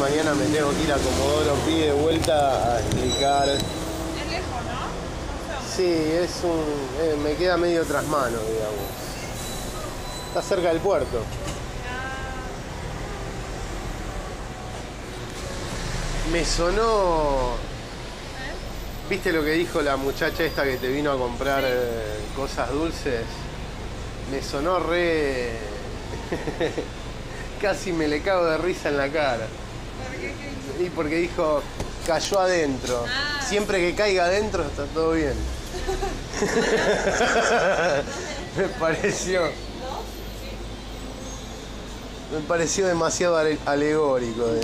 mañana me tengo que ir a Comodoro Pi de vuelta a explicar. Es lejos, ¿no? Sí, es un. eh, me queda medio tras mano, digamos. Está cerca del puerto. Me sonó. ¿Viste lo que dijo la muchacha esta que te vino a comprar eh, cosas dulces? Me sonó re. Casi me le cago de risa en la cara. Y porque dijo, cayó adentro. Ah. Siempre que caiga adentro está todo bien. me pareció. Me pareció demasiado ale- alegórico. eh.